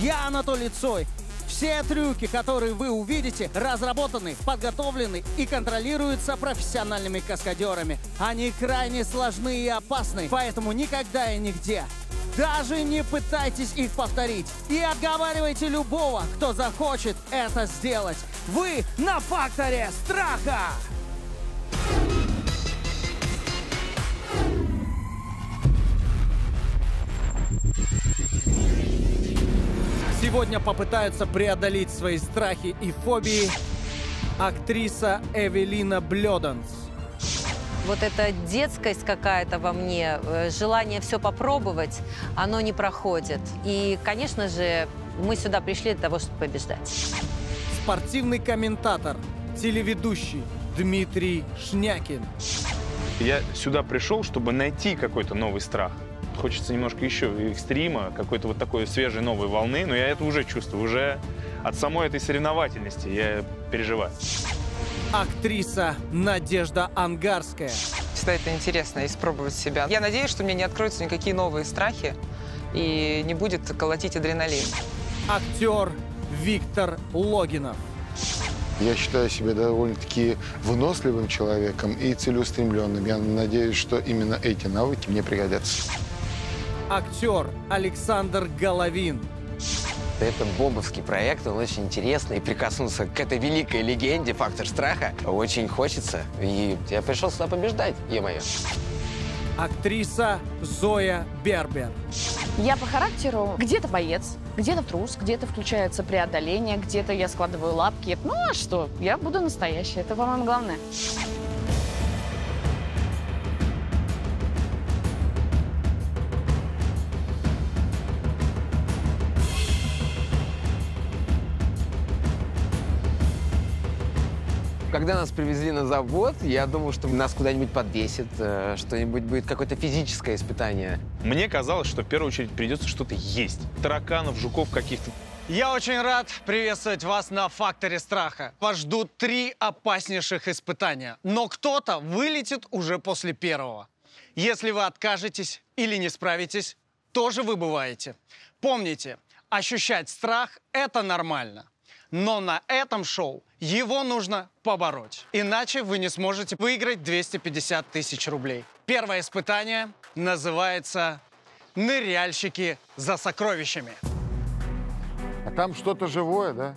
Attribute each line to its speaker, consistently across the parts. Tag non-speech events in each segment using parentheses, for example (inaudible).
Speaker 1: Я Анатолий Цой. Все трюки, которые вы увидите, разработаны, подготовлены и контролируются профессиональными каскадерами. Они крайне сложны и опасны, поэтому никогда и нигде. Даже не пытайтесь их повторить. И отговаривайте любого, кто захочет это сделать. Вы на факторе страха! Сегодня попытаются преодолеть свои страхи и фобии актриса Эвелина Блёданс.
Speaker 2: Вот эта детскость какая-то во мне, э, желание все попробовать, оно не проходит. И, конечно же, мы сюда пришли для того, чтобы побеждать.
Speaker 1: Спортивный комментатор, телеведущий Дмитрий Шнякин.
Speaker 3: Я сюда пришел, чтобы найти какой-то новый страх. Хочется немножко еще экстрима, какой-то вот такой свежей новой волны, но я это уже чувствую, уже от самой этой соревновательности я переживаю.
Speaker 1: Актриса Надежда Ангарская.
Speaker 4: Всегда это интересно, испробовать себя. Я надеюсь, что мне не откроются никакие новые страхи и не будет колотить адреналин.
Speaker 1: Актер Виктор Логинов.
Speaker 5: Я считаю себя довольно-таки выносливым человеком и целеустремленным. Я надеюсь, что именно эти навыки мне пригодятся.
Speaker 1: Актер Александр Головин.
Speaker 6: Это бомбовский проект, он очень интересный. И прикоснуться к этой великой легенде «Фактор страха» очень хочется. И я пришел сюда побеждать, е-мое.
Speaker 1: Актриса Зоя Бербер.
Speaker 7: Я по характеру где-то боец, где-то трус, где-то включается преодоление, где-то я складываю лапки. Ну а что? Я буду настоящей. Это, по-моему, главное.
Speaker 6: Когда нас привезли на завод, я думал, что нас куда-нибудь подвесит, э, что-нибудь будет какое-то физическое испытание.
Speaker 3: Мне казалось, что в первую очередь придется что-то есть. Тараканов, жуков каких-то.
Speaker 1: Я очень рад приветствовать вас на «Факторе страха». Вас ждут три опаснейших испытания, но кто-то вылетит уже после первого. Если вы откажетесь или не справитесь, тоже вы бываете. Помните, ощущать страх – это нормально. Но на этом шоу его нужно побороть. Иначе вы не сможете выиграть 250 тысяч рублей. Первое испытание называется «Ныряльщики за сокровищами».
Speaker 5: А там что-то живое, да?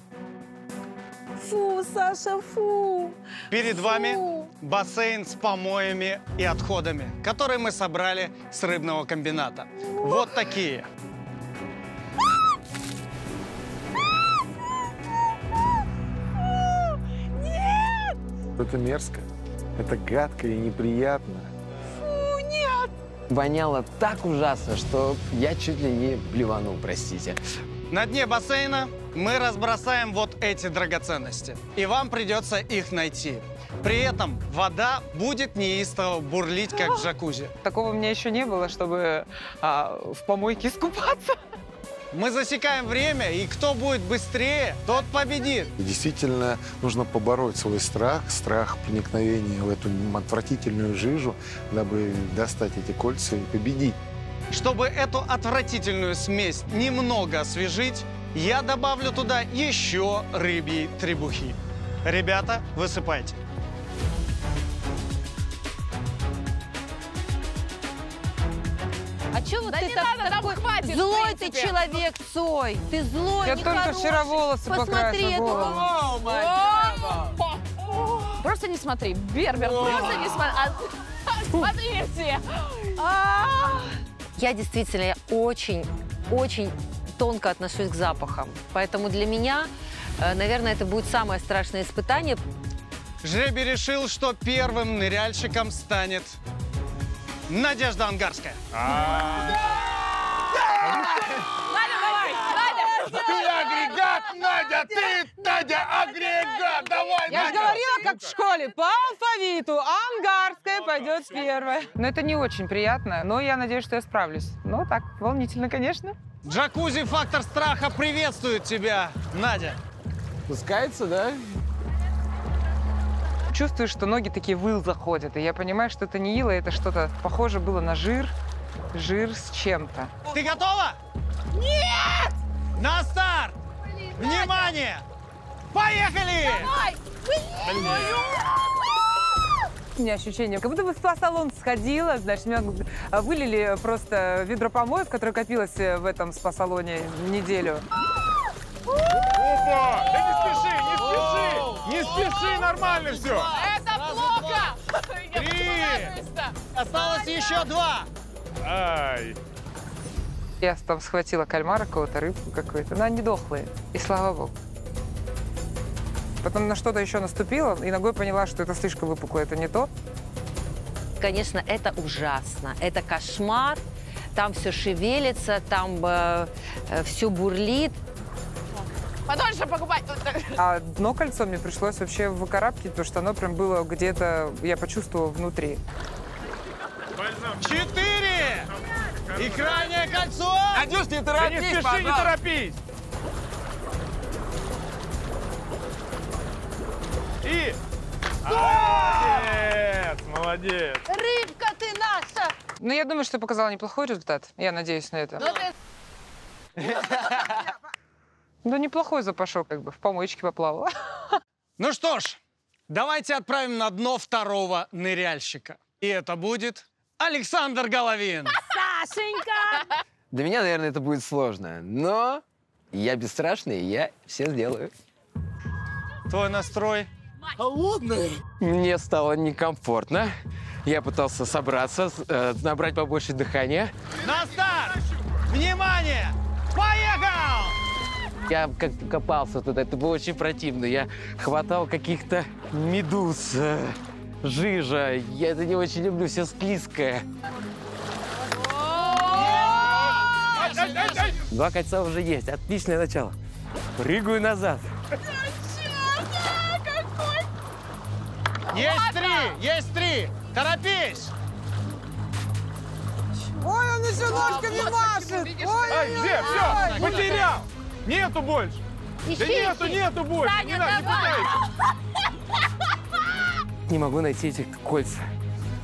Speaker 7: Фу, Саша, фу.
Speaker 1: Перед вами бассейн с помоями и отходами, которые мы собрали с рыбного комбината. Вот такие.
Speaker 5: Это мерзко. Это гадко и неприятно.
Speaker 6: Воняло так ужасно, что я чуть ли не блеванул, простите.
Speaker 1: На дне бассейна мы разбросаем вот эти драгоценности. И вам придется их найти. При этом вода будет неистово бурлить, как в (gasps) джакузи.
Speaker 4: Такого у меня еще не было, чтобы а, в помойке искупаться. (laughs)
Speaker 1: Мы засекаем время, и кто будет быстрее, тот победит.
Speaker 5: Действительно нужно побороть свой страх, страх проникновения в эту отвратительную жижу, дабы достать эти кольца и победить.
Speaker 1: Чтобы эту отвратительную смесь немного освежить, я добавлю туда еще рыбьей требухи. Ребята, высыпайте.
Speaker 2: А чего
Speaker 7: Да
Speaker 2: ты
Speaker 7: не
Speaker 2: так-
Speaker 7: надо,
Speaker 2: такой
Speaker 7: хватит,
Speaker 2: злой ты человек, Цой? Ты злой,
Speaker 4: Я только
Speaker 2: нехороший.
Speaker 4: вчера волосы
Speaker 2: Посмотри,
Speaker 4: голову.
Speaker 7: Просто не смотри. Бербер, просто не смотри. А, (laughs) Смотрите.
Speaker 2: Я действительно очень, очень тонко отношусь к запахам. Поэтому для меня, э, наверное, это будет самое страшное испытание.
Speaker 1: Жребий решил, что первым ныряльщиком станет Надежда Ангарская.
Speaker 7: Надя, давай. Надя.
Speaker 5: Ты агрегат, Надя! Ты, Надя, агрегат! Давай,
Speaker 8: Я же говорила, как в школе, по алфавиту. Ангарская пойдет первая.
Speaker 4: Но это не очень приятно, но я надеюсь, что я справлюсь. Ну, так, волнительно, конечно.
Speaker 1: Джакузи «Фактор страха» приветствует тебя, Надя.
Speaker 6: Пускается, да?
Speaker 4: Чувствую, что ноги такие в ил заходят, и я понимаю, что это не ил, а это что-то похоже было на жир, жир с чем-то.
Speaker 1: Ты готова? Нет! На старт! Внимание! Поехали!
Speaker 8: У меня ощущение, как будто бы в спа-салон сходила, значит, меня а, вылили просто ведро помоев, которое копилось э, в этом спа-салоне неделю.
Speaker 3: Опа! Да не спеши, не спеши! Не спеши, нормально все!
Speaker 7: Это плохо!
Speaker 3: Три!
Speaker 1: Осталось еще два.
Speaker 3: Ай!
Speaker 4: Я там схватила кальмара какого-то, рыбку какую-то, но они дохлые, и слава богу. Потом на что-то еще наступила и ногой поняла, что это слишком выпукло, это не то.
Speaker 2: Конечно, это ужасно. Это кошмар. Там все шевелится, там все бурлит.
Speaker 7: Подольше покупать.
Speaker 4: А дно кольцо мне пришлось вообще выкарабкивать, потому что оно прям было где-то, я почувствовала внутри.
Speaker 1: Четыре! И крайнее кольцо!
Speaker 6: Надюш, не
Speaker 3: Да не
Speaker 6: торопись,
Speaker 3: спеши, не торопись! И... Молодец, молодец!
Speaker 2: Рыбка ты наша!
Speaker 4: Ну, я думаю, что показала неплохой результат. Я надеюсь на это. (laughs) Да неплохой запашок, как бы, в помоечке поплавала. (laughs)
Speaker 1: Ну что ж, давайте отправим на дно второго ныряльщика. И это будет Александр Головин. (laughs)
Speaker 6: Для меня, наверное, это будет сложно, но я бесстрашный, я все сделаю.
Speaker 1: Твой настрой?
Speaker 6: Мне стало некомфортно. Я пытался собраться, э, набрать побольше дыхания.
Speaker 1: На старт! Внимание! Поехал!
Speaker 6: Я как-то копался туда, это было очень противно. Я хватал каких-то медуз, э, жижа. Я это не очень люблю, все склизкое. Два кольца уже есть, отличное начало. Прыгаю назад.
Speaker 1: Есть три! Есть три! Торопись!
Speaker 8: Ой, он еще ножками машет! Ой,
Speaker 3: Ай, где? Все, потерял! Нету больше! Да нету, нету больше! Не надо, не! (laughs)
Speaker 6: Не могу найти эти кольца.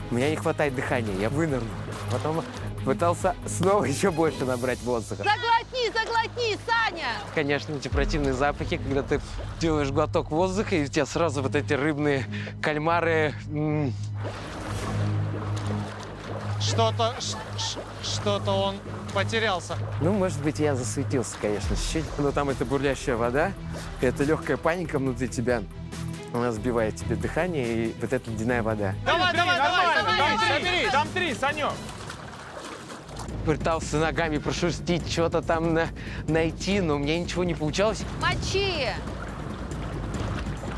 Speaker 6: У меня не хватает дыхания, я вынырнул. Потом пытался снова (laughs) еще больше набрать воздуха.
Speaker 2: Заглотни, заглотни, Саня!
Speaker 6: Конечно, эти противные запахи, когда ты делаешь глоток воздуха, и у тебя сразу вот эти рыбные кальмары.
Speaker 1: Что-то... Что-то он потерялся.
Speaker 6: Ну, может быть, я засветился, конечно, чуть-чуть. Но там это бурлящая вода, это легкая паника внутри тебя. Она сбивает тебе дыхание, и вот эта ледяная вода.
Speaker 1: Давай,
Speaker 3: Три,
Speaker 1: давай, давай,
Speaker 3: нормально, там три! Там три, Санек!
Speaker 6: Пытался ногами прошерстить, что-то там на- найти, но у меня ничего не получалось.
Speaker 2: Мочи!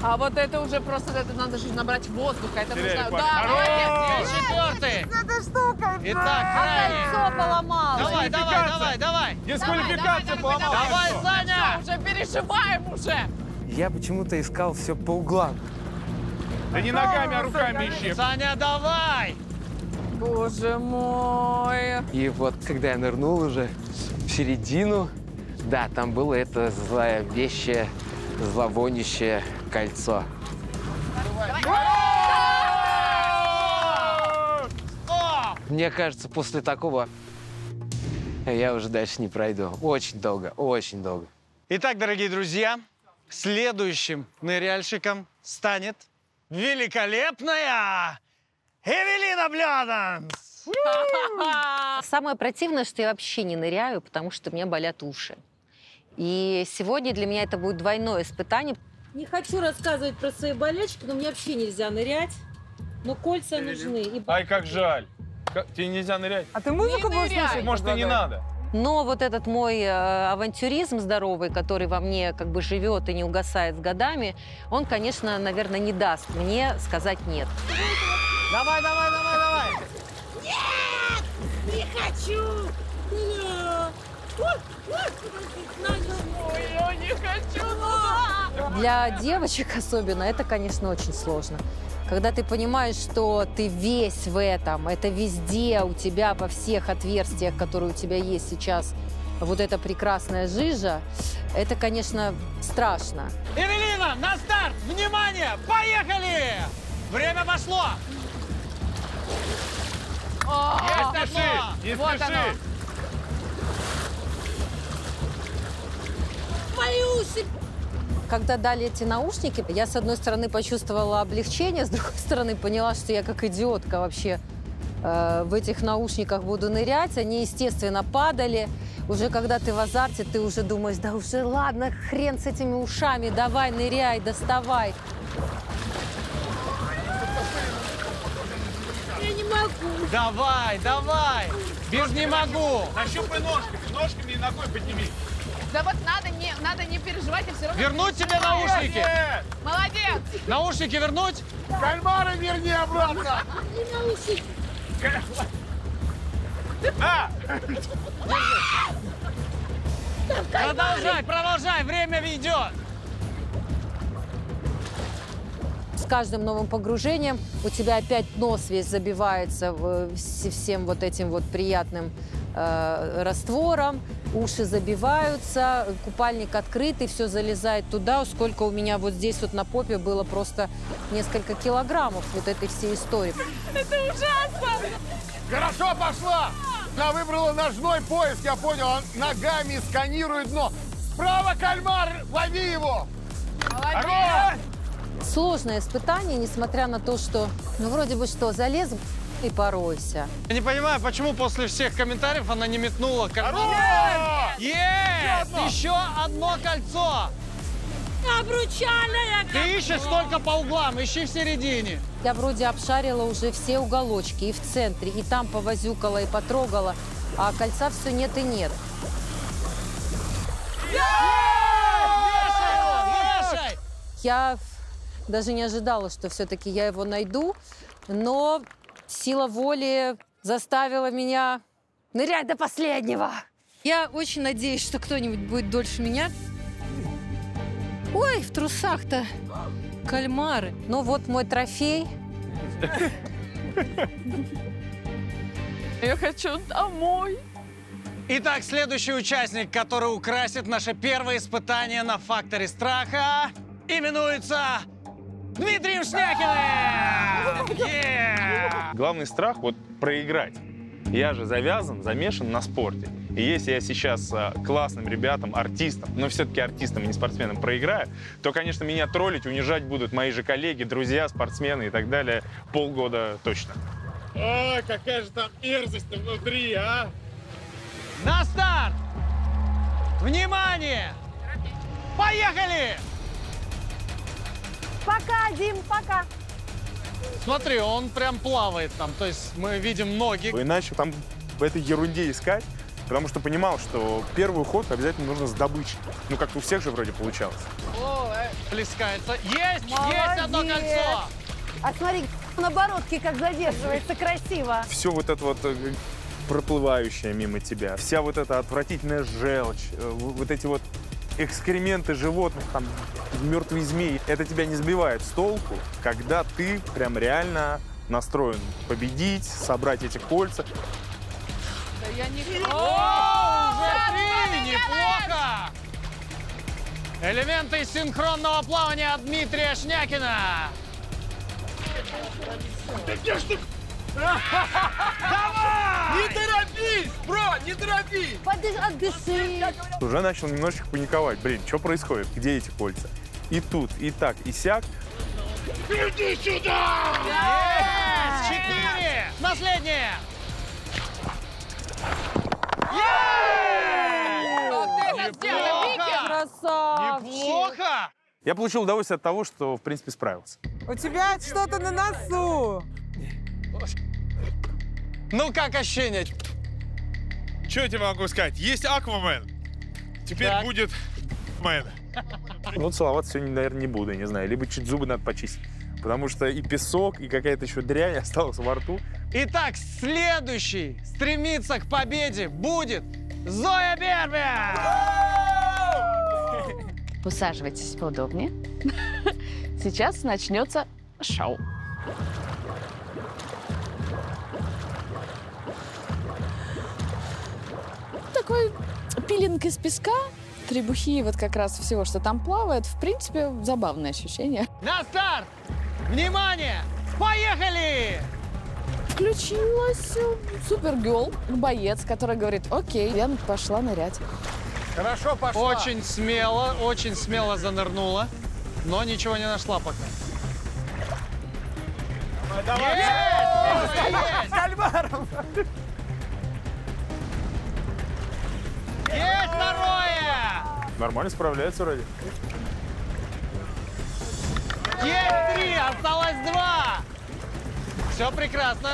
Speaker 7: А вот это уже просто, это надо же набрать воздуха. Это
Speaker 3: Теряли
Speaker 7: нужно... Да, молодец.
Speaker 1: Четвертый!
Speaker 8: эта штука!
Speaker 1: Итак, крайний.
Speaker 2: Кольцо поломалось.
Speaker 1: Давай, давай, давай, давай!
Speaker 3: Дисквалификация
Speaker 7: давай,
Speaker 3: поломала
Speaker 1: Давай. Саня!
Speaker 7: Уже переживаем уже.
Speaker 6: Я почему-то искал все по углам.
Speaker 3: Да не ногами, а руками ищи.
Speaker 1: Саня, давай!
Speaker 7: Боже мой.
Speaker 6: И вот, когда я нырнул уже в середину, да, там было это зловещее, зловонящее кольцо. Мне кажется, после такого я уже дальше не пройду. Очень долго, очень долго.
Speaker 1: Итак, дорогие друзья, следующим ныряльщиком станет великолепная Эвелина Блёданс!
Speaker 2: Самое противное, что я вообще не ныряю, потому что у меня болят уши. И сегодня для меня это будет двойное испытание.
Speaker 9: Не хочу рассказывать про свои болячки, но мне вообще нельзя нырять. Но кольца нужны. И
Speaker 3: Ай, как жаль. Как- Тебе нельзя нырять?
Speaker 4: А ты музыку
Speaker 7: Не
Speaker 4: будешь слушать?
Speaker 3: Может, и не надо?
Speaker 2: Но вот этот мой э, авантюризм здоровый, который во мне как бы живет и не угасает с годами, он, конечно, наверное, не даст мне сказать нет.
Speaker 1: Давай, давай, давай, давай!
Speaker 9: Не хочу!
Speaker 7: Ой, я не хочу туда.
Speaker 2: Для девочек особенно это, конечно, очень сложно. Когда ты понимаешь, что ты весь в этом, это везде у тебя во всех отверстиях, которые у тебя есть сейчас, вот эта прекрасная жижа, это, конечно, страшно.
Speaker 1: Эвелина, на старт! Внимание! Поехали! Время пошло!
Speaker 3: Не спеши, не
Speaker 7: Вот
Speaker 3: спеши.
Speaker 7: оно.
Speaker 9: Уши!
Speaker 2: Когда дали эти наушники, я, с одной стороны, почувствовала облегчение, с другой стороны, поняла, что я как идиотка вообще э, в этих наушниках буду нырять. Они, естественно, падали. Уже когда ты в азарте, ты уже думаешь, да уже ладно, хрен с этими ушами, давай, ныряй, доставай.
Speaker 9: Я не могу.
Speaker 1: Давай, давай! Без не могу!
Speaker 3: Нащупай ножками, ножками и ногой подними.
Speaker 7: Да вот надо не, и все равно...
Speaker 1: Вернуть тебе наушники?
Speaker 7: Молодец!
Speaker 1: Наушники вернуть?
Speaker 5: Кальмары верни обратно!
Speaker 9: И наушники.
Speaker 1: Продолжай, продолжай, время ведет!
Speaker 2: С каждым новым погружением у тебя опять нос весь забивается вс- всем вот этим вот приятным э, раствором, уши забиваются, купальник открытый, все залезает туда, сколько у меня вот здесь вот на попе было просто несколько килограммов вот этой всей истории.
Speaker 5: Хорошо пошла! Она выбрала ножной поиск, я понял, он ногами сканирует дно. Справа кальмар, лови его! Хорош!
Speaker 2: Сложное испытание, несмотря на то, что, ну, вроде бы что, залез и поройся.
Speaker 1: Я не понимаю, почему после всех комментариев она не метнула кольцо. Есть! Еще одно кольцо!
Speaker 9: Обручальная
Speaker 1: Ты ищешь только по углам, ищи в середине.
Speaker 2: Я вроде обшарила уже все уголочки и в центре, и там повозюкала и потрогала, а кольца все нет и нет. Я даже не ожидала, что все-таки я его найду, но сила воли заставила меня нырять до последнего. Я очень надеюсь, что кто-нибудь будет дольше меня. Ой, в трусах-то кальмары. Ну вот мой трофей.
Speaker 7: Я хочу домой.
Speaker 1: Итак, следующий участник, который украсит наше первое испытание на факторе страха, именуется Дмитрием Шнякиным! Yeah!
Speaker 3: Главный страх вот проиграть. Я же завязан, замешан на спорте. И если я сейчас а, классным ребятам, артистам, но все-таки артистам, а не спортсменам проиграю, то, конечно, меня троллить, унижать будут мои же коллеги, друзья, спортсмены и так далее полгода точно.
Speaker 5: Ой, какая же там мерзость внутри, а!
Speaker 1: На старт! Внимание! Поехали!
Speaker 2: Пока, Дим, пока.
Speaker 1: Смотри, он прям плавает там, то есть мы видим ноги.
Speaker 3: Иначе там в этой ерунде искать, потому что понимал, что первый ход обязательно нужно с добычей. Ну, как у всех же вроде получалось.
Speaker 1: Плескается. Есть! Есть одно
Speaker 2: Молодец.
Speaker 1: кольцо!
Speaker 2: А смотри, на бородке как задерживается красиво.
Speaker 3: Все вот это вот э, проплывающее мимо тебя, вся вот эта отвратительная желчь, э, вот эти вот экскременты животных, там, мертвые змеи, это тебя не сбивает с толку, когда ты прям реально настроен победить, собрать эти кольца.
Speaker 7: Да я не...
Speaker 1: О, уже три! Неплохо! Элементы синхронного плавания от Дмитрия Шнякина.
Speaker 5: Не торопись, бро, не торопись!
Speaker 2: Подыши, отдыши.
Speaker 3: Уже начал немножечко паниковать. Блин, что происходит? Где эти кольца? И тут, и так, и сяк.
Speaker 5: Иди сюда!
Speaker 1: Есть! Четыре!
Speaker 7: Вики?
Speaker 2: Красавчик.
Speaker 1: Неплохо!
Speaker 3: Я получил удовольствие от того, что, в принципе, справился.
Speaker 8: У тебя что-то на носу.
Speaker 1: Ну как ощущение?
Speaker 10: Что я тебе могу сказать? Есть Аквамен. Теперь
Speaker 1: Так.
Speaker 10: будет Мэн.
Speaker 3: Ну, целоваться сегодня, наверное, не буду, я не знаю. Либо чуть зубы надо почистить. Потому что и песок, и какая-то еще дрянь (laughs) осталась во рту.
Speaker 1: Итак, следующий стремиться к победе будет Зоя Бербер!
Speaker 7: Усаживайтесь поудобнее. (laughs) Сейчас начнется шоу. Такой пилинг из песка, требухи вот как раз всего, что там плавает. В принципе, забавное ощущение.
Speaker 1: На старт! Внимание! Поехали!
Speaker 7: Включилась э, супергерл, боец, который говорит, окей, я пошла нырять.
Speaker 5: Хорошо пошла.
Speaker 1: Очень смело, очень смело занырнула, но ничего не нашла пока.
Speaker 5: С кальмаром.
Speaker 1: Есть второе!
Speaker 3: Нормально справляется вроде.
Speaker 1: Есть три, осталось два! Все прекрасно.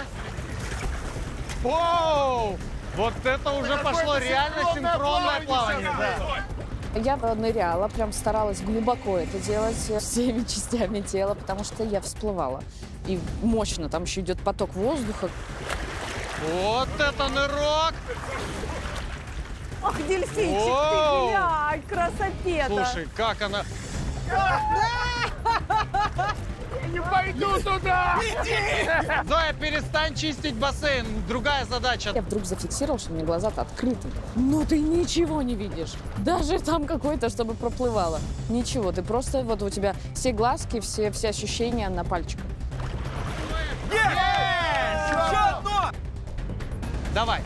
Speaker 1: Оу! Вот это уже пошло реально синхронное плавание. да.
Speaker 7: Я ныряла, прям старалась глубоко это делать всеми (laughs) частями тела, потому что я всплывала. И мощно, там еще идет поток воздуха.
Speaker 1: Вот это нырок!
Speaker 2: Ах, дельфинчик ты, глянь, красотета.
Speaker 1: Слушай, как она...
Speaker 5: Не пойду туда!
Speaker 1: Зоя, перестань чистить бассейн. Другая задача.
Speaker 7: Я вдруг зафиксировал, что у меня глаза-то открыты. Ну ты ничего не видишь. Даже там какой-то, чтобы проплывало. Ничего, ты просто, вот у тебя все глазки, все, все ощущения на пальчиках.
Speaker 5: Еще одно!
Speaker 1: Давай.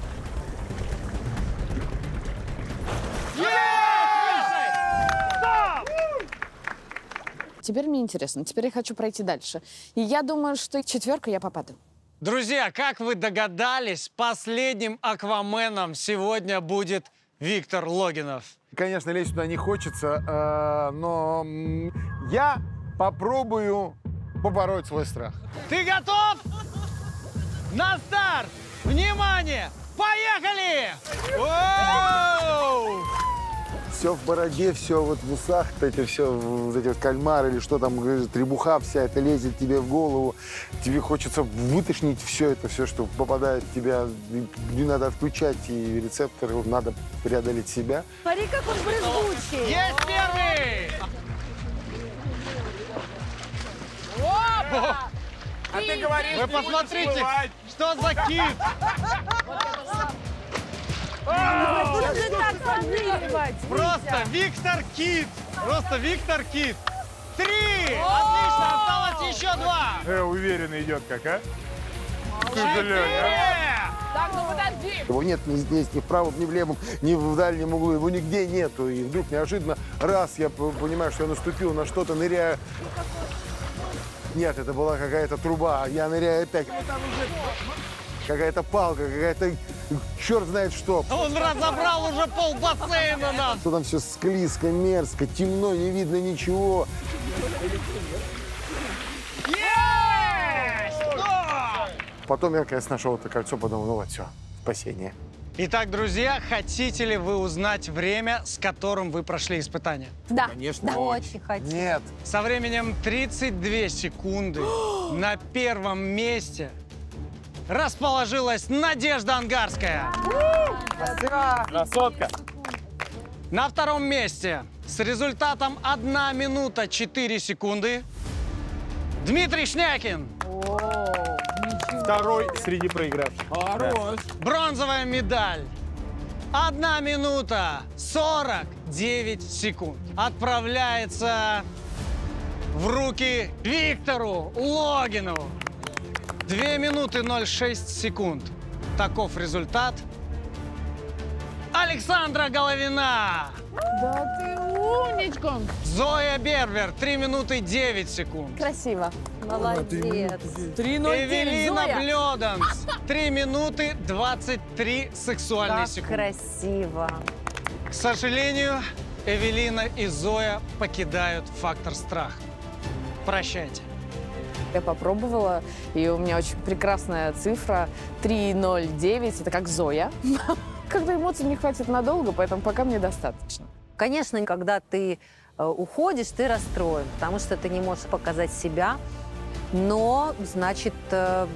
Speaker 7: Теперь мне интересно, теперь я хочу пройти дальше. И я думаю, что четверка я попаду.
Speaker 1: Друзья, как вы догадались, последним акваменом сегодня будет Виктор Логинов.
Speaker 5: Конечно, лезть туда не хочется, э, но я попробую побороть свой страх.
Speaker 1: Ты готов? На старт! Внимание! Поехали! Оу!
Speaker 5: Все в бороде, все вот в усах, эти все, вот эти вот кальмары или что там, говорит, требуха вся, это лезет тебе в голову. Тебе хочется вытошнить все это, все, что попадает в тебя. Не надо отключать, и рецепторы, надо преодолеть себя.
Speaker 2: Смотри, как он брызгучий.
Speaker 1: Есть первый!
Speaker 5: А ты говоришь,
Speaker 1: Вы посмотрите, что за кит! (laughs) Просто Виктор Кит! Просто Виктор Кит! Три! Отлично, осталось еще два!
Speaker 3: Э, уверенно идет как, а?
Speaker 1: Четыре!
Speaker 7: Так, ну подожди.
Speaker 5: Его нет ни здесь, ни в правом, ни в левом, ни в дальнем углу. Его нигде нету. И вдруг неожиданно, раз, я понимаю, что я наступил на что-то, ныряю. Нет, это была какая-то труба. Я ныряю опять. Какая-то палка, какая-то черт знает что.
Speaker 1: Он разобрал уже пол бассейна нам!
Speaker 5: Что там все склизко, мерзко, темно, не видно ничего.
Speaker 1: Есть!
Speaker 5: Потом я, конечно, нашел это кольцо, подумал, ну вот, все, спасение.
Speaker 1: Итак, друзья, хотите ли вы узнать время, с которым вы прошли испытание?
Speaker 2: Да,
Speaker 5: Конечно,
Speaker 2: да, очень хочу.
Speaker 5: Нет.
Speaker 1: Со временем 32 секунды (gasps) на первом месте расположилась Надежда Ангарская.
Speaker 3: Красотка!
Speaker 1: На втором месте с результатом 1 минута 4 секунды Дмитрий Шнякин.
Speaker 3: Второй среди проигравших.
Speaker 1: Бронзовая медаль. Одна минута 49 секунд. Отправляется в руки Виктору Логинову. 2 минуты 06 секунд. Таков результат. Александра Головина.
Speaker 7: Да ты умничка.
Speaker 1: Зоя Бербер. 3 минуты 9 секунд.
Speaker 2: Красиво. Молодец.
Speaker 1: Эвелина
Speaker 2: Зоя.
Speaker 1: Блёданс. 3 минуты 23 сексуальные
Speaker 2: Как
Speaker 1: секунды.
Speaker 2: красиво.
Speaker 1: К сожалению, Эвелина и Зоя покидают фактор страха. Прощайте.
Speaker 7: Я попробовала, и у меня очень прекрасная цифра 3,09. Это как Зоя. (laughs) Когда эмоций не хватит надолго, поэтому пока мне достаточно.
Speaker 2: Конечно, когда ты э, уходишь, ты расстроен, потому что ты не можешь показать себя, но значит, э,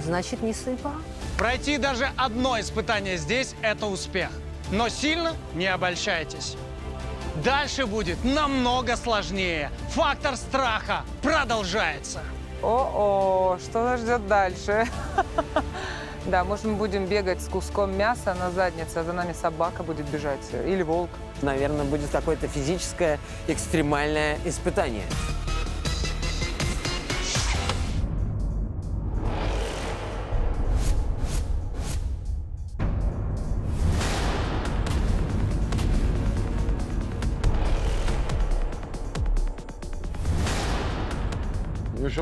Speaker 2: значит не судьба.
Speaker 1: Пройти даже одно испытание здесь – это успех. Но сильно не обольщайтесь. Дальше будет намного сложнее. Фактор страха продолжается.
Speaker 8: О-о, что нас ждет дальше? (laughs) Да, может, мы будем бегать с куском мяса на заднице, а за нами собака будет бежать. Или волк.
Speaker 6: Наверное, будет какое-то физическое экстремальное испытание.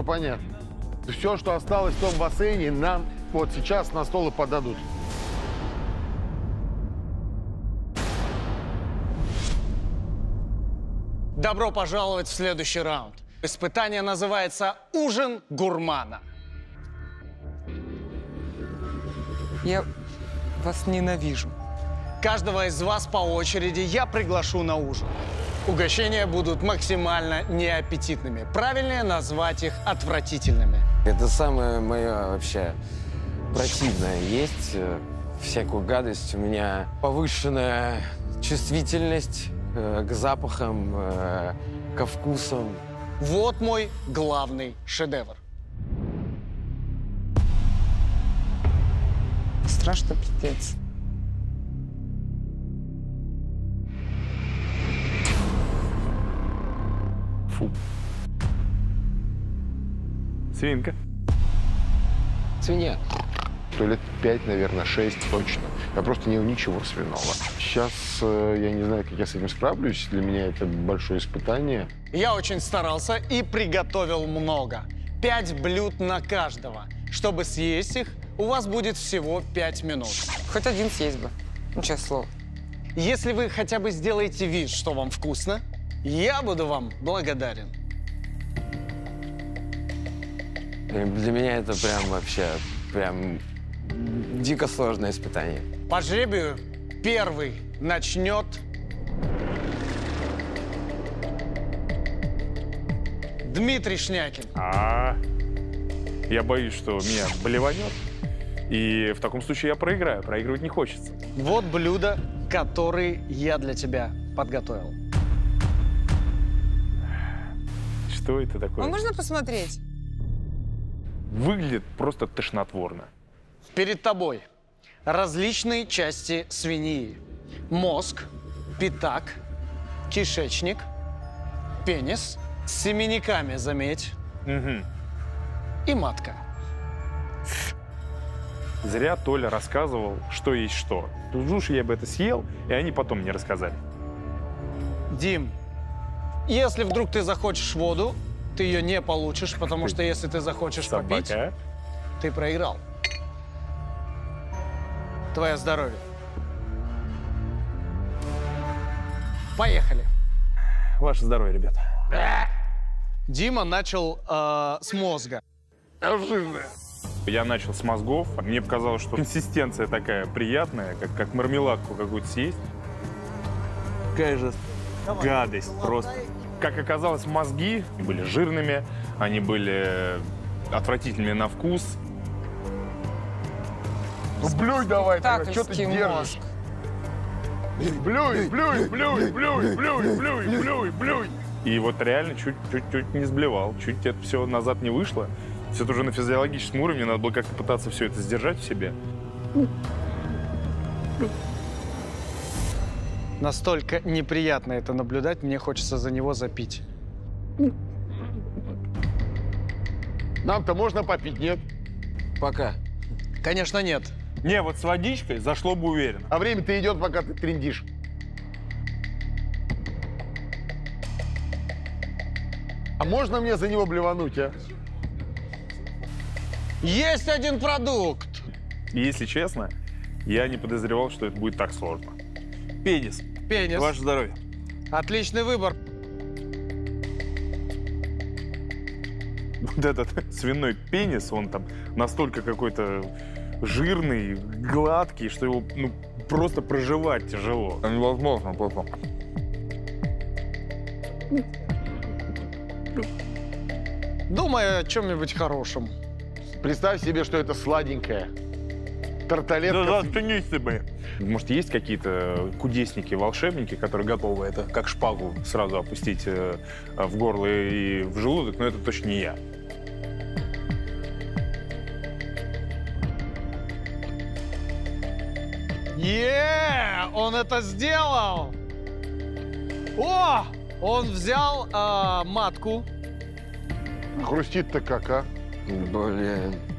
Speaker 5: Все понятно. Все, что осталось в том бассейне, нам вот сейчас на стол и подадут.
Speaker 1: Добро пожаловать в следующий раунд. Испытание называется «Ужин гурмана».
Speaker 4: Я вас ненавижу.
Speaker 1: Каждого из вас по очереди я приглашу на ужин. Угощения будут максимально неаппетитными. Правильнее назвать их отвратительными.
Speaker 6: Это самое мое вообще противное. Есть э, всякую гадость. У меня повышенная чувствительность э, к запахам, э, ко вкусам.
Speaker 1: Вот мой главный шедевр.
Speaker 4: Страшно пиздец.
Speaker 3: Фу. Свинка.
Speaker 6: Свинья.
Speaker 5: То лет пять, наверное, шесть точно. Я просто не ничего свиного. Сейчас э, я не знаю, как я с этим справлюсь. Для меня это большое испытание.
Speaker 1: Я очень старался и приготовил много. Пять блюд на каждого. Чтобы съесть их, у вас будет всего пять минут.
Speaker 4: Хоть один съесть бы. Ну, честное слово.
Speaker 1: Если вы хотя бы сделаете вид, что вам вкусно, я буду вам благодарен.
Speaker 6: Для меня это прям вообще прям дико сложное испытание.
Speaker 1: По жребию первый начнет Дмитрий Шнякин.
Speaker 3: А, я боюсь, что меня блеванет. И в таком случае я проиграю. Проигрывать не хочется.
Speaker 1: Вот блюдо, которые я для тебя подготовил.
Speaker 3: Что это такое?
Speaker 4: А можно посмотреть?
Speaker 3: Выглядит просто тошнотворно.
Speaker 1: Перед тобой различные части свиньи. Мозг, пятак, кишечник, пенис, с семенниками, заметь,
Speaker 3: Мгм.
Speaker 1: и матка.
Speaker 3: Зря Толя рассказывал, что есть что. Уж я бы это съел, и они потом мне рассказали.
Speaker 1: Дим, если вдруг ты захочешь воду, ты ее не получишь, потому что если ты захочешь попить,
Speaker 3: Собака.
Speaker 1: ты проиграл. Твое здоровье. Поехали.
Speaker 3: Ваше здоровье, ребята.
Speaker 1: Дима начал э, с мозга.
Speaker 3: Я начал с мозгов. Мне показалось, что консистенция такая приятная, как, как мармеладку какую-то съесть. Какая же гадость просто. Как оказалось, мозги были жирными, они были отвратительными на вкус.
Speaker 5: Ну, блюй давай, что ты держишь?
Speaker 4: мозг.
Speaker 5: Блюй, блюй, блюй, блюй, блюй, блюй, блюй, блюй.
Speaker 3: И вот реально чуть-чуть не сблевал, чуть это все назад не вышло. Все это уже на физиологическом уровне, надо было как-то пытаться все это сдержать в себе.
Speaker 1: Настолько неприятно это наблюдать, мне хочется за него запить.
Speaker 5: Нам-то можно попить, нет?
Speaker 6: Пока.
Speaker 1: Конечно, нет.
Speaker 3: Не, вот с водичкой зашло бы уверенно.
Speaker 5: А время-то идет, пока ты трендишь. А можно мне за него блевануть, а?
Speaker 1: Есть один продукт.
Speaker 3: Если честно, я не подозревал, что это будет так сложно. Пенис.
Speaker 1: Пенис.
Speaker 3: Ваше здоровье.
Speaker 1: Отличный выбор.
Speaker 3: Вот этот (laughs) свиной пенис, он там настолько какой-то жирный, гладкий, что его ну, просто проживать тяжело. Невозможно просто.
Speaker 1: Думай о чем-нибудь хорошем.
Speaker 5: Представь себе, что это сладенькое. Тарталетка.
Speaker 3: Да заткнись ты, блин. Может, есть какие-то кудесники, волшебники, которые готовы это как шпагу сразу опустить э, в горло и в желудок, но это точно не я.
Speaker 1: Е, он это сделал! О, он взял а, матку,
Speaker 5: Хрустит-то как, а?
Speaker 6: Блин.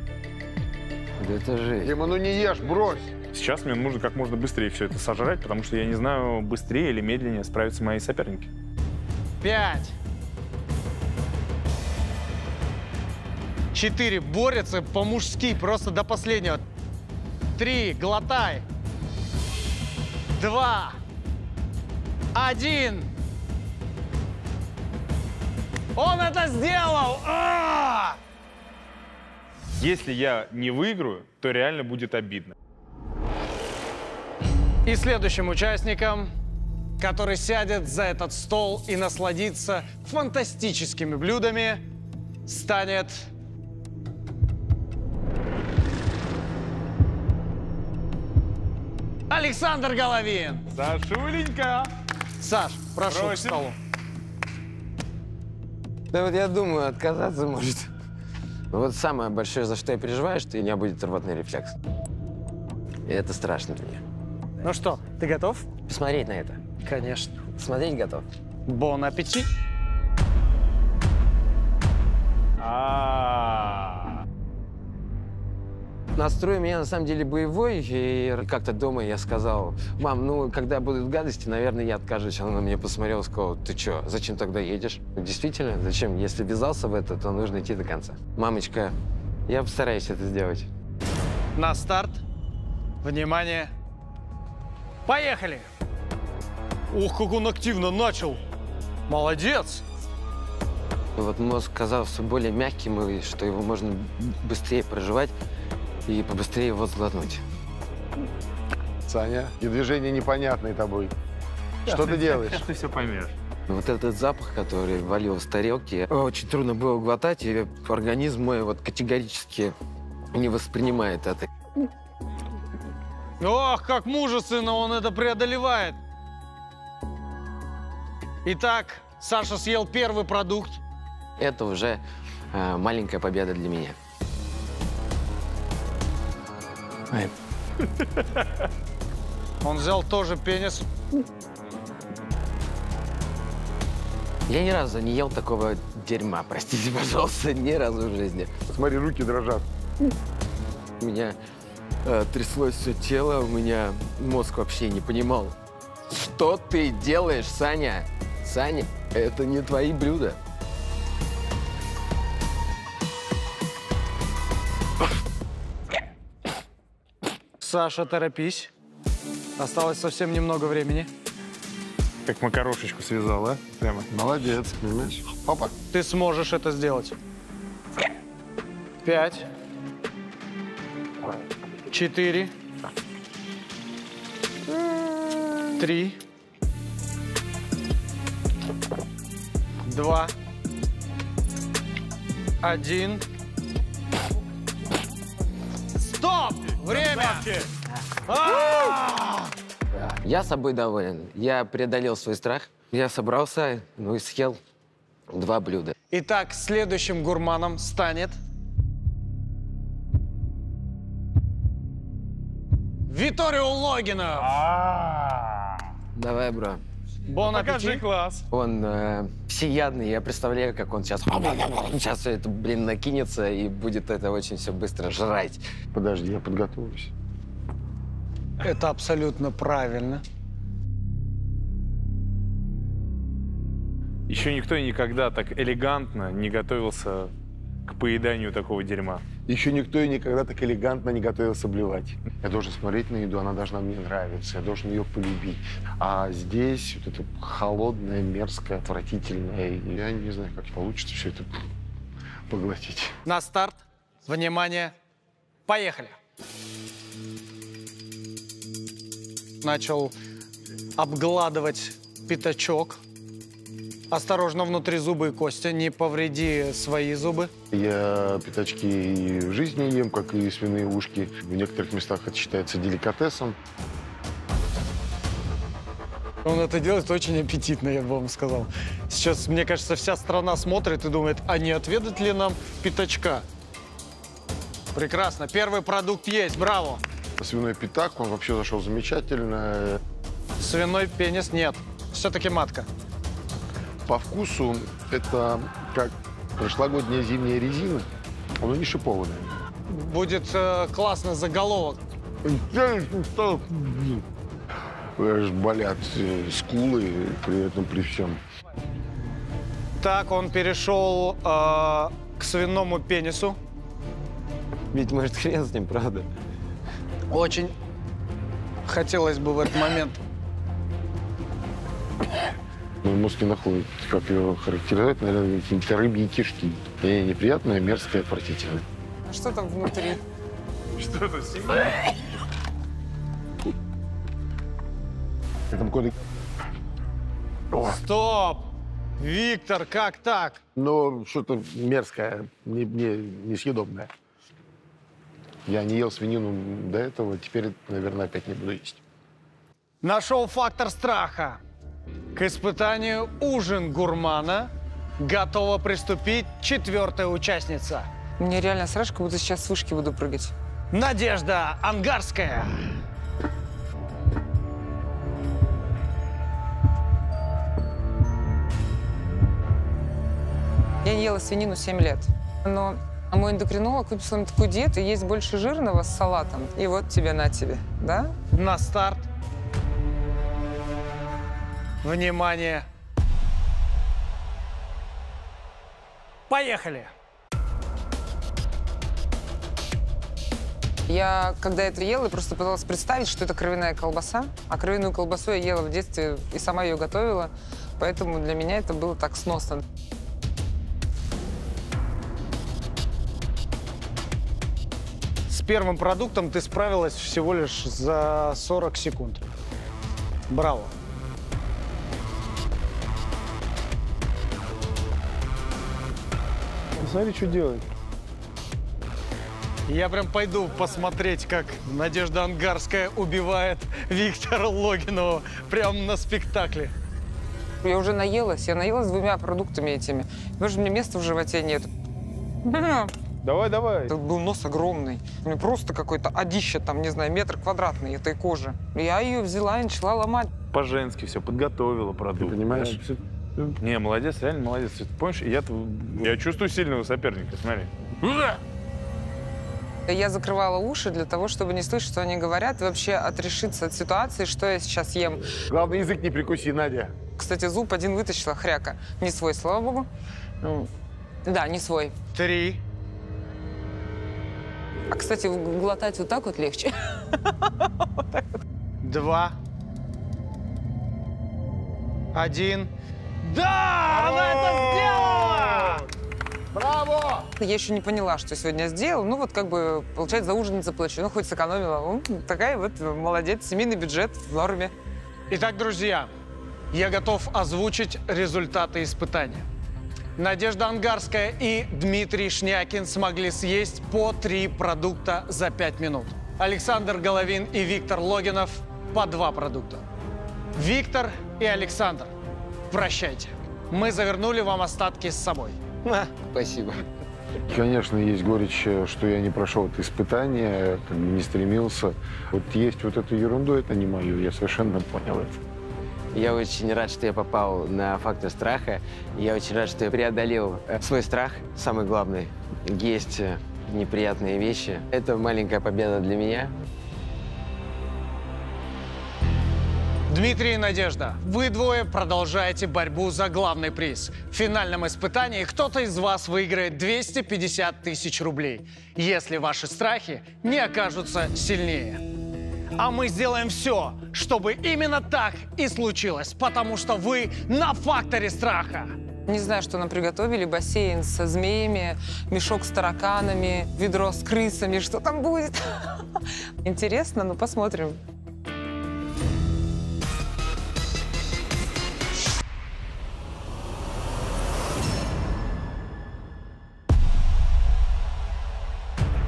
Speaker 6: Да это жесть.
Speaker 5: Дима, ну не ешь, брось.
Speaker 3: Сейчас мне нужно как можно быстрее все это сожрать, потому что я не знаю, быстрее или медленнее справятся мои соперники.
Speaker 1: пять, Четыре. Борется по-мужски, просто до последнего. Три. Глотай. Два. Один. Он это сделал! А!
Speaker 3: Если я не выиграю, то реально будет обидно.
Speaker 1: И следующим участником, который сядет за этот стол и насладится фантастическими блюдами, станет Александр Головин.
Speaker 3: Сашуленька!
Speaker 1: Саш, прошу к
Speaker 3: Просим.
Speaker 1: столу.
Speaker 6: Да вот я думаю, отказаться может. Но вот самое большое, за что я переживаю, что у меня будет рвотный рефлекс. И это страшно для меня.
Speaker 1: Ну что, ты готов?
Speaker 6: Посмотреть на это.
Speaker 1: Конечно.
Speaker 6: Смотреть готов.
Speaker 1: Бон аппетит.
Speaker 3: А,
Speaker 6: Настрой меня на самом деле боевой, и как-то дома я сказал, мам, ну, когда будут гадости, наверное, я откажусь. Она на меня посмотрела сказала, ты что, зачем тогда едешь? Действительно, зачем? Если ввязался в это, то нужно идти до конца. Мамочка, я постараюсь это сделать.
Speaker 1: На старт. Внимание. Поехали. Ух, как он активно начал. Молодец.
Speaker 6: Вот мозг казался более мягким, и что его можно быстрее проживать и побыстрее его сглотнуть.
Speaker 5: Саня, и движения непонятные тобой. Что ты делаешь?
Speaker 3: Ты все поймешь.
Speaker 6: Вот этот запах, который валил с тарелки, очень трудно было глотать, и организм мой вот категорически не воспринимает это.
Speaker 1: Ох, как мужественно он это преодолевает. Итак, Саша съел первый продукт.
Speaker 6: Это уже э, маленькая победа для меня. Ай, (laughs)
Speaker 1: Он взял тоже пенис.
Speaker 6: Я ни разу не ел такого дерьма, простите, (laughs) пожалуйста, ни разу в жизни.
Speaker 5: Смотри, руки дрожат.
Speaker 6: У меня э, тряслось все тело, у меня мозг вообще не понимал. Что ты делаешь, Саня? Саня, это не твои блюда.
Speaker 1: Саша, торопись. Осталось совсем немного времени.
Speaker 3: Как макарошечку связал, а? Прямо.
Speaker 5: Молодец, понимаешь? Папа.
Speaker 1: Ты сможешь это сделать. Пять. Четыре. Три. Два. Один. Время! А!
Speaker 6: Я собой доволен. Я преодолел свой страх. Я собрался, ну и съел два блюда.
Speaker 1: Итак, следующим гурманом станет... Виторио Логинов.
Speaker 6: Давай, бро.
Speaker 1: Бон
Speaker 3: Покажи
Speaker 1: аппетит.
Speaker 3: класс.
Speaker 6: Он э, всеядный, я представляю, как он сейчас... (laughs) Сейчас все это, блин, накинется и будет это очень все быстро жрать.
Speaker 5: Подожди, я подготовлюсь.
Speaker 1: Это абсолютно правильно.
Speaker 3: Еще никто никогда так элегантно не готовился к поеданию такого дерьма.
Speaker 5: Еще никто и никогда так элегантно не готовился блевать. Я должен смотреть на еду, она должна мне нравиться, я должен ее полюбить. А здесь вот это холодное, мерзкое, отвратительное. Я не знаю, как получится все это поглотить.
Speaker 1: На старт. Внимание. Поехали. Начал обгладывать пятачок. Осторожно, внутри зубы и кости. Не повреди свои зубы.
Speaker 5: Я пятачки и в жизни ем, как и свиные ушки. В некоторых местах это считается деликатесом.
Speaker 1: Он это делает очень аппетитно, я бы вам сказал. Сейчас, мне кажется, вся страна смотрит и думает, а не отведать ли нам пятачка? Прекрасно. Первый продукт есть. Браво.
Speaker 5: Свиной пятак, он вообще зашел замечательно.
Speaker 1: Свиной пенис нет. Все-таки матка.
Speaker 5: По вкусу это как прошлогодняя зимняя резина. Оно не шипованное.
Speaker 1: Будет э, классный заголовок.
Speaker 5: Аж болят э, скулы при этом, при всем.
Speaker 1: Так, он перешел э, к свиному пенису.
Speaker 6: Ведь, может, хрен с ним, правда?
Speaker 1: Очень хотелось бы в этот момент
Speaker 5: Ну, мозг не находит, как ее характеризовать, наверное, какие-то рыбьи кишки. И неприятное, мерзкое, отвратительное.
Speaker 4: А что там внутри?
Speaker 3: Что-то семья.
Speaker 5: Это какой-то... О,
Speaker 1: Стоп! Виктор, как так?
Speaker 5: но что-то мерзкое, не, не, несъедобное. Я не ел свинину до этого, теперь, наверное, опять не буду есть.
Speaker 1: Нашел фактор страха. К испытанию ужин гурмана готова приступить четвертая участница.
Speaker 4: Мне реально страшно, как будто сейчас с вышки буду прыгать.
Speaker 1: Надежда Ангарская.
Speaker 4: Я не ела свинину 7 лет. Но мой эндокринолог выписал мне такую диету, есть больше жирного с салатом. И вот тебе на тебе, да?
Speaker 1: На старт. Внимание. Поехали.
Speaker 4: Я, когда это ела, просто пыталась представить, что это кровяная колбаса. А кровяную колбасу я ела в детстве и сама ее готовила. Поэтому для меня это было так сносно.
Speaker 1: С первым продуктом ты справилась всего лишь за 40 секунд. Браво.
Speaker 5: Смотри, что делает.
Speaker 1: Я прям пойду посмотреть, как Надежда Ангарская убивает Виктора Логинова прямо на спектакле.
Speaker 4: Я уже наелась. Я наелась двумя продуктами этими. Даже мне места в животе нет. (laughs)
Speaker 3: Давай, давай.
Speaker 4: Это был нос огромный. У меня просто какой-то одище, там, не знаю, метр квадратный этой кожи. Я ее взяла и начала ломать.
Speaker 3: По-женски все подготовила продукт.
Speaker 5: Ты понимаешь?
Speaker 3: Не, молодец, реально молодец. Помнишь, я, я чувствую сильного соперника, смотри.
Speaker 4: Я закрывала уши для того, чтобы не слышать, что они говорят, и вообще отрешиться от ситуации, что я сейчас ем.
Speaker 5: Главное, язык не прикуси, Надя.
Speaker 4: Кстати, зуб один вытащила, хряка. Не свой, слава богу. Ну, Да, не свой.
Speaker 1: Три.
Speaker 4: А, кстати, глотать вот так вот легче. (laughs)
Speaker 1: Два. Один. Да! Она это сделала!
Speaker 5: Браво!
Speaker 4: Я еще не поняла, что сегодня сделал. Ну, вот как бы, получается, за ужин не заплачу. Ну, хоть сэкономила. Ну, такая вот молодец. Семейный бюджет в норме.
Speaker 1: Итак, друзья, я готов озвучить результаты испытания. Надежда Ангарская и Дмитрий Шнякин смогли съесть по три продукта за пять минут. Александр Головин и Виктор Логинов по два продукта. Виктор и Александр, прощайте. Мы завернули вам остатки с собой.
Speaker 6: Спасибо.
Speaker 5: Конечно, есть горечь, э, что я не прошел это испытание, как бы не стремился. Вот есть вот эту ерунду, это не мое, я совершенно понял это.
Speaker 6: Я очень рад, что я попал на фактор страха. Я очень рад, что я преодолел э, свой страх. Самое главное, есть э, неприятные вещи. Это маленькая победа для меня.
Speaker 1: Дмитрий и Надежда, вы двое продолжаете борьбу за главный приз. В финальном испытании кто-то из вас выиграет 250 тысяч рублей, если ваши страхи не окажутся сильнее. А мы сделаем все, чтобы именно так и случилось, потому что вы на факторе страха.
Speaker 4: Не знаю, что нам приготовили. Бассейн со змеями, мешок с тараканами, ведро с крысами. Что там будет? (laughs) Интересно, ну посмотрим.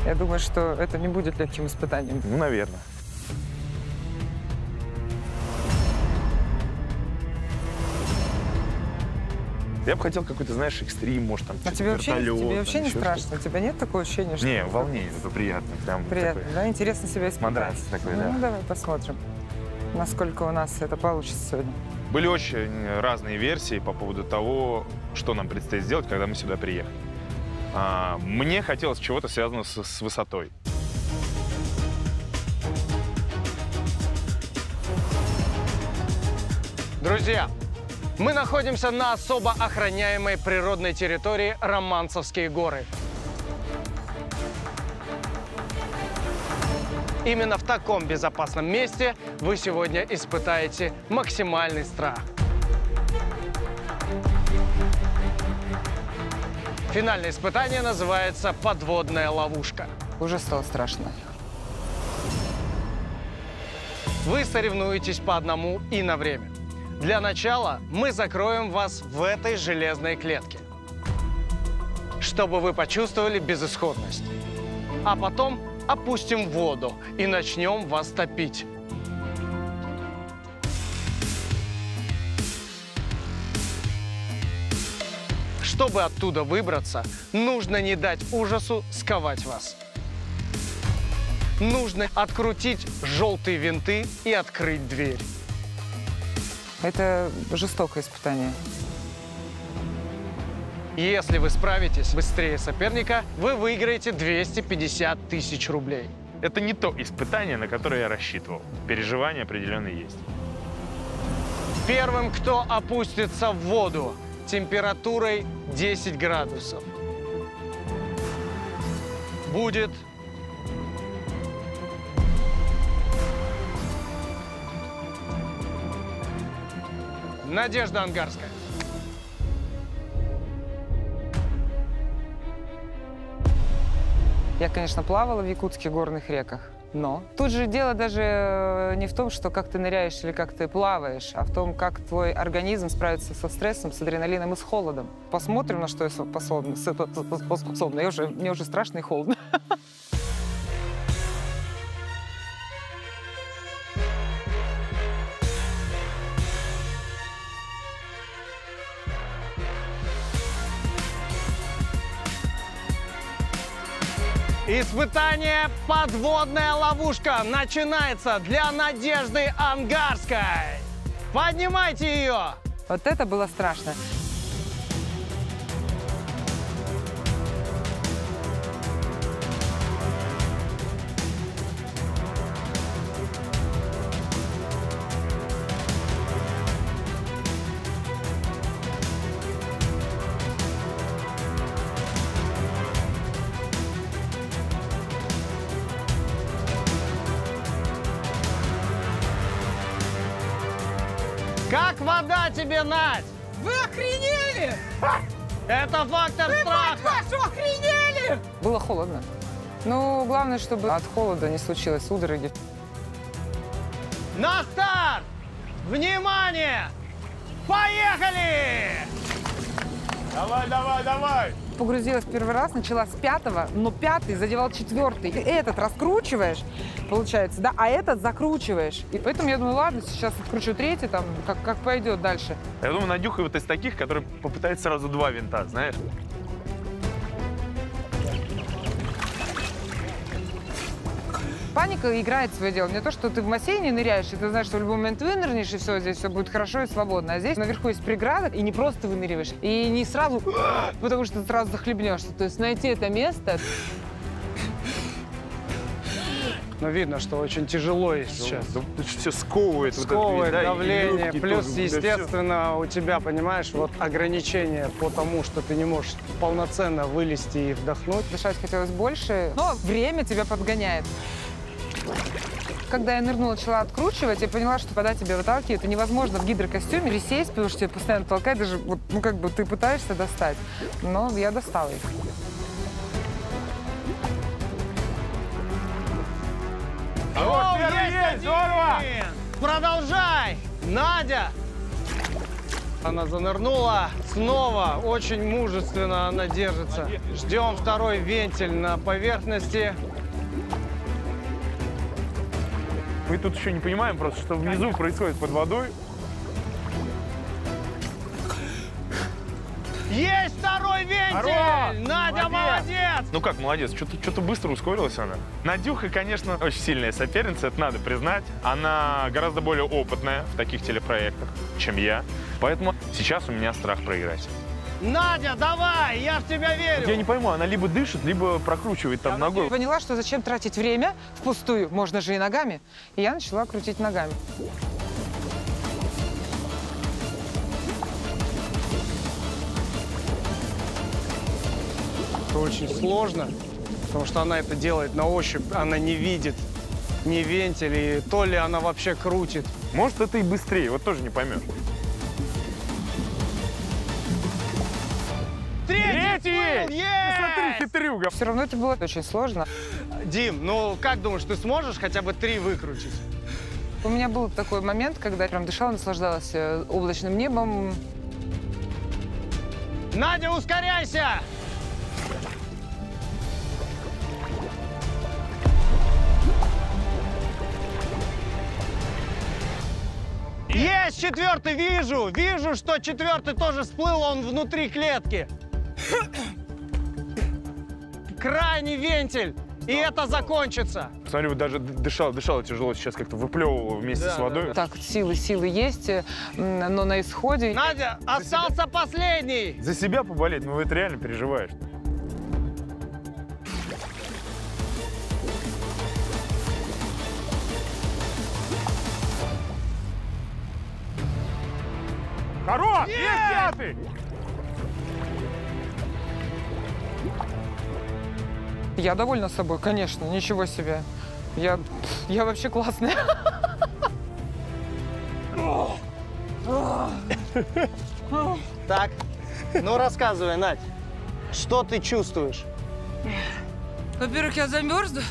Speaker 4: Я думаю, что это не будет легким испытанием.
Speaker 3: Ну, наверное. Я бы хотел какой-то, знаешь, экстрим, может, там,
Speaker 4: А тебе вообще,
Speaker 3: вертолет,
Speaker 4: тебе вообще
Speaker 3: там,
Speaker 4: не страшно? У тебя нет такого ощущения, что...
Speaker 3: Не, волнение, это приятно. Прям
Speaker 4: Приятно,
Speaker 3: такое.
Speaker 4: да? Интересно себя испытать.
Speaker 3: Мандраж такой, да.
Speaker 4: Ну, давай посмотрим, насколько у нас это получится сегодня.
Speaker 3: Были очень разные версии по поводу того, что нам предстоит сделать, когда мы сюда приехали. А, мне хотелось чего-то связанного с, с высотой.
Speaker 1: Друзья, мы находимся на особо охраняемой природной территории Романцевские горы. Именно в таком безопасном месте вы сегодня испытаете максимальный страх. Финальное испытание называется «Подводная ловушка».
Speaker 4: Уже стало страшно.
Speaker 1: Вы соревнуетесь по одному и на время. Для начала мы закроем вас в этой железной клетке, чтобы вы почувствовали безысходность. А потом опустим воду и начнем вас топить. Чтобы оттуда выбраться, нужно не дать ужасу сковать вас. Нужно открутить желтые винты и открыть дверь.
Speaker 4: Это жестокое испытание.
Speaker 1: Если вы справитесь быстрее соперника, вы выиграете 250 тысяч рублей.
Speaker 3: Это не то испытание, на которое я рассчитывал. Переживания определенно есть.
Speaker 1: Первым, кто опустится в воду температурой 10 градусов, будет Надежда Ангарская.
Speaker 4: Я, конечно, плавала в якутских горных реках, но тут же дело даже э, не в том, что как ты ныряешь или как ты плаваешь, а в том, как твой организм справится со стрессом, с адреналином и с холодом. Посмотрим, на что я способна. Я уже, мне уже страшно и холодно. (laughs)
Speaker 1: Испытание «Подводная ловушка» начинается для Надежды Ангарской. Поднимайте ее!
Speaker 4: Вот это было страшно.
Speaker 1: Надь?
Speaker 8: Вы охренели?
Speaker 1: Это фактор страха.
Speaker 8: Вашу охренели?
Speaker 4: Было холодно. Ну, главное, чтобы от холода не случилось судороги.
Speaker 1: На старт! Внимание! Поехали!
Speaker 10: Давай, давай, давай!
Speaker 4: Погрузилась первый раз, начала с пятого, но пятый задевал четвертый. Ты этот раскручиваешь, получается, да, а этот закручиваешь. И поэтому я думаю, ладно, сейчас откручу третий, там, как, как пойдет дальше.
Speaker 3: Я думаю, Надюха вот из таких, которые попытает сразу два винта, знаешь?
Speaker 4: Паника играет свое дело. Не то, что ты в бассейне ныряешь, и ты знаешь, что в любой момент вынырнешь, и все, здесь все будет хорошо и свободно. А здесь наверху есть преграда, и не просто выныриваешь, и не сразу, (gasps) потому что ты сразу захлебнешься. То есть найти это место, (gasps)
Speaker 1: Но видно, что очень тяжело ей сейчас.
Speaker 3: Да, все сковывает. вот это,
Speaker 1: Сковывает
Speaker 3: да,
Speaker 1: давление,
Speaker 3: легкие
Speaker 1: плюс,
Speaker 3: тоже,
Speaker 1: естественно, у тебя, понимаешь, вот ограничения по тому, что ты не можешь полноценно вылезти и вдохнуть.
Speaker 4: дышать хотелось больше, но время тебя подгоняет. Когда я нырнула, начала откручивать, я поняла, что вода тебя выталкивает. Это невозможно в гидрокостюме присесть, потому что тебя постоянно толкает, даже вот, ну как бы ты пытаешься достать. Но я достала их.
Speaker 1: О,
Speaker 10: первый
Speaker 1: есть
Speaker 10: есть,
Speaker 1: один!
Speaker 10: здорово!
Speaker 1: Продолжай! Надя! Она занырнула снова. Очень мужественно она держится. Ждем второй вентиль на поверхности.
Speaker 3: Мы тут еще не понимаем просто, что внизу происходит под водой.
Speaker 1: Есть второй вентиль!
Speaker 10: Хорош!
Speaker 1: Надя,
Speaker 10: Молодец!
Speaker 1: молодец!
Speaker 3: Ну как, молодец, что-то что быстро ускорилась она. Надюха, конечно, очень сильная соперница, это надо признать. Она гораздо более опытная в таких телепроектах, чем я. Поэтому сейчас у меня страх проиграть.
Speaker 1: Надя, давай! Я в тебя верю!
Speaker 3: Я не пойму, она либо дышит, либо прокручивает там ногой.
Speaker 4: Поняла, что зачем тратить время впустую, можно же и ногами. И я начала крутить ногами.
Speaker 1: Это очень сложно, потому что она это делает на ощупь, она не видит не вентиль, и то ли она вообще крутит.
Speaker 3: Может, это и быстрее, вот тоже не поймешь. Третий есть! Посмотри, хитрюга.
Speaker 4: Все равно это было очень сложно.
Speaker 1: Дим, ну как думаешь, ты сможешь хотя бы три выкрутить?
Speaker 4: У меня был такой момент, когда я прям дышала, наслаждалась э, облачным небом.
Speaker 1: Надя, ускоряйся! Есть четвертый, вижу! Вижу, что четвертый тоже всплыл, он внутри клетки. Крайний вентиль, и это закончится.
Speaker 3: Смотри, вот даже дышал, дышал тяжело, сейчас как-то выплевывал вместе
Speaker 1: Да,
Speaker 3: с водой.
Speaker 1: да,
Speaker 4: Так, силы, силы есть, э, но на исходе...
Speaker 1: Надя, остался последний.
Speaker 3: За себя поболеть, ну это реально переживаешь. Хорош! Есть пятый!
Speaker 4: Я довольна собой, конечно, ничего себе. Я, я вообще классная.
Speaker 1: Так, ну рассказывай, Надь, что ты чувствуешь?
Speaker 8: Во-первых, я замерзла.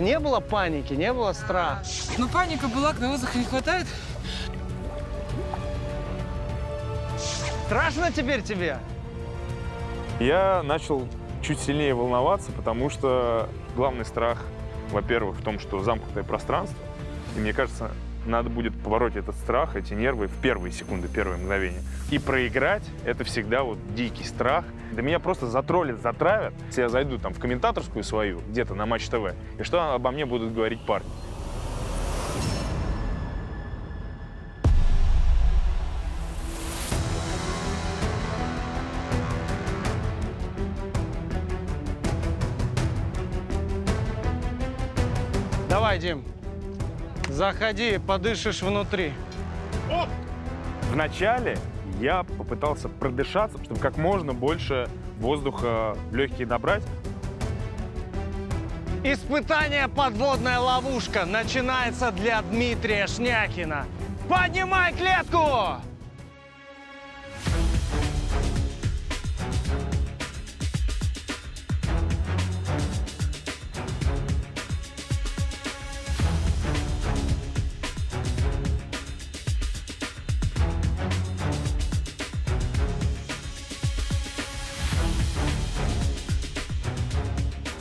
Speaker 1: Не было паники, не было страха.
Speaker 8: Ну, паника была, когда воздуха не хватает.
Speaker 1: Страшно теперь тебе?
Speaker 3: Я начал чуть сильнее волноваться, потому что главный страх, во-первых, в том, что замкнутое пространство. И мне кажется, надо будет побороть этот страх, эти нервы в первые секунды, первые мгновения. И проиграть — это всегда вот дикий страх. Да меня просто затроллят, затравят, если я зайду там в комментаторскую свою, где-то на Матч ТВ, и что обо мне будут говорить парни.
Speaker 1: Давай, Дим, заходи, подышишь внутри.
Speaker 3: Вначале я попытался продышаться, чтобы как можно больше воздуха в легкие набрать.
Speaker 1: Испытание «Подводная ловушка» начинается для Дмитрия Шнякина. Поднимай клетку!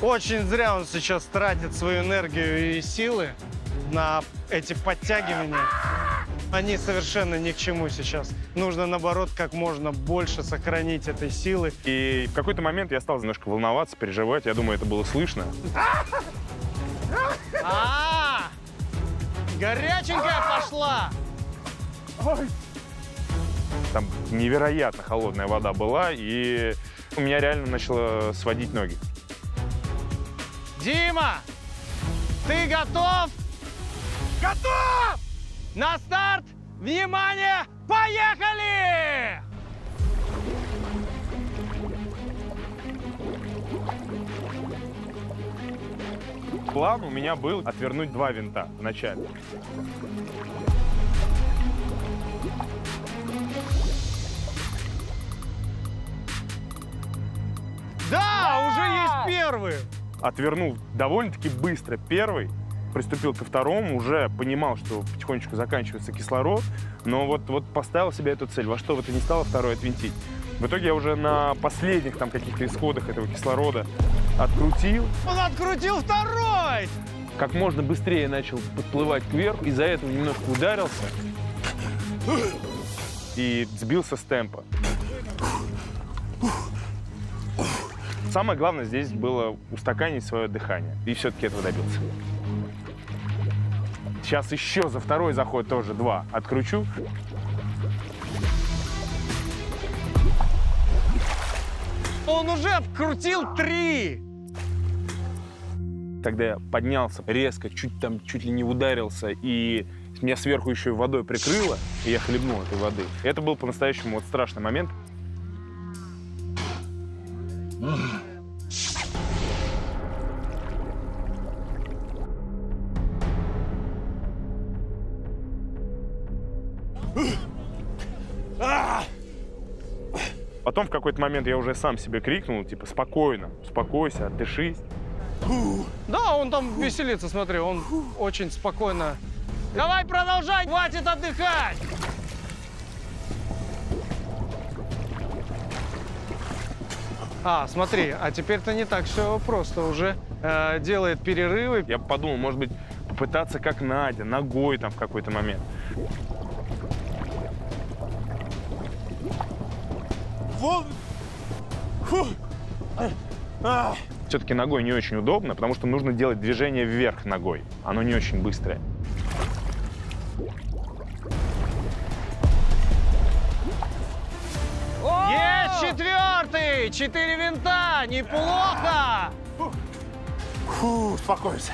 Speaker 1: Очень зря он сейчас тратит свою энергию и силы на эти подтягивания. Они совершенно ни к чему сейчас. Нужно, наоборот, как можно больше сохранить этой силы.
Speaker 3: И в какой-то момент я стал немножко волноваться, переживать. Я думаю, это было слышно.
Speaker 1: А, горяченькая пошла.
Speaker 3: Там невероятно холодная вода была, и у меня реально начало сводить ноги.
Speaker 1: Дима, ты готов? Готов! На старт! Внимание! Поехали!
Speaker 3: План у меня был отвернуть два винта вначале.
Speaker 1: Да, уже есть первый.
Speaker 3: Отвернул довольно-таки быстро первый, приступил ко второму, уже понимал, что потихонечку заканчивается кислород, но вот, вот поставил себе эту цель, во что бы то ни стало второй отвинтить. В итоге я уже на последних там каких-то исходах этого кислорода открутил,
Speaker 1: Он открутил второй.
Speaker 3: как можно быстрее начал подплывать кверху, из-за этого немножко ударился и сбился с темпа. Самое главное здесь было устаканить свое дыхание. И все-таки этого добился. Сейчас еще за второй заход тоже два откручу.
Speaker 1: Он уже открутил три.
Speaker 3: Тогда я поднялся резко, чуть там, чуть ли не ударился, и меня сверху еще и водой прикрыло, и я хлебнул этой воды. Это был по-настоящему вот страшный момент. Потом в какой-то момент я уже сам себе крикнул, типа, спокойно, успокойся, отдышись.
Speaker 1: Да, он там веселится, смотри, он очень спокойно. Давай продолжай, хватит отдыхать! А, смотри, а теперь-то не так все просто уже э, делает перерывы.
Speaker 3: Я подумал, может быть, попытаться как Надя, ногой там в какой-то момент.
Speaker 10: Вон! Фу! А.
Speaker 3: Все-таки ногой не очень удобно, потому что нужно делать движение вверх ногой. Оно не очень быстрое.
Speaker 1: Есть четвертый! Четыре винта! Неплохо!
Speaker 10: Фу, успокойся.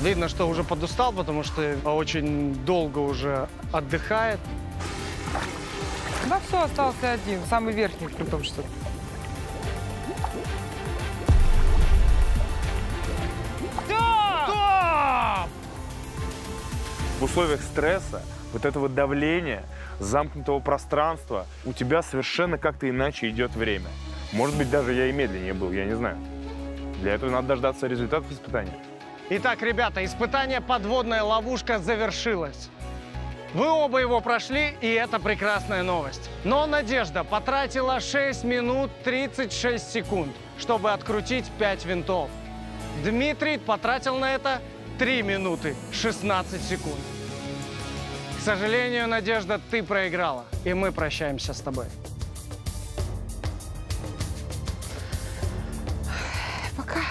Speaker 1: Видно, что уже подустал, потому что очень долго уже отдыхает.
Speaker 4: Да все, остался один, самый верхний, при том, что...
Speaker 1: Стоп!
Speaker 3: В условиях стресса, вот этого давления, замкнутого пространства, у тебя совершенно как-то иначе идет время. Может быть, даже я и медленнее был, я не знаю. Для этого надо дождаться результатов испытания.
Speaker 1: Итак, ребята, испытание «Подводная ловушка» завершилось. Вы оба его прошли, и это прекрасная новость. Но Надежда потратила 6 минут 36 секунд, чтобы открутить 5 винтов. Дмитрий потратил на это 3 минуты 16 секунд. К сожалению, Надежда, ты проиграла, и мы прощаемся с тобой.
Speaker 4: Пока.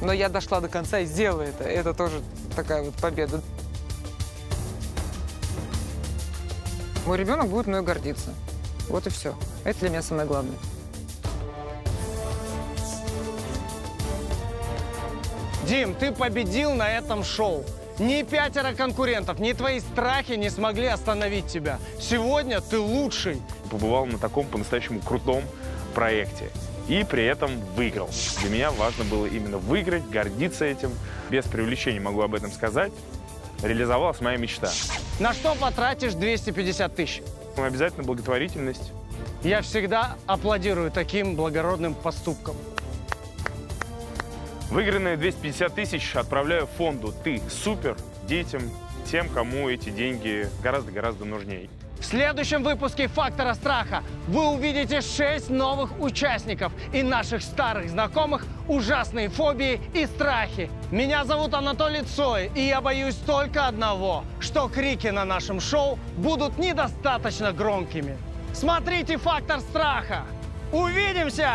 Speaker 4: Но я дошла до конца и сделала это. Это тоже такая вот победа. Мой ребенок будет мной гордиться. Вот и все. Это для меня самое главное.
Speaker 1: Дим, ты победил на этом шоу. Ни пятеро конкурентов, ни твои страхи не смогли остановить тебя. Сегодня ты лучший.
Speaker 3: Побывал на таком по-настоящему крутом проекте. И при этом выиграл. Для меня важно было именно выиграть, гордиться этим. Без привлечения могу об этом сказать. Реализовалась моя мечта.
Speaker 1: На что потратишь 250 тысяч?
Speaker 3: Ну, Обязательно благотворительность.
Speaker 1: Я всегда аплодирую таким благородным поступкам.
Speaker 3: Выигранные 250 тысяч отправляю фонду «Ты супер» детям, тем, кому эти деньги гораздо-гораздо нужнее.
Speaker 1: В следующем выпуске «Фактора страха» вы увидите шесть новых участников и наших старых знакомых ужасные фобии и страхи. Меня зовут Анатолий Цой, и я боюсь только одного, что крики на нашем шоу будут недостаточно громкими. Смотрите «Фактор страха». Увидимся!